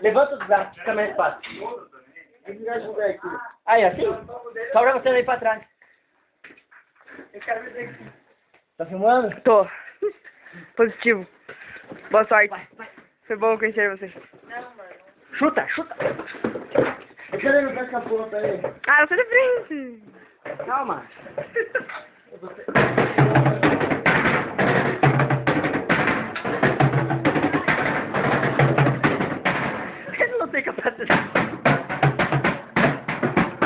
Levanta os braços, fica mais fácil. Aqui. Aí, assim? Só pra você não ir pra trás. Tá filmando? Tô. Positivo. Boa sorte. Foi bom conhecer vocês. Não, mano. Chuta, chuta. Cadê ele com essa porra aí? Ah, não sai da frente. Calma.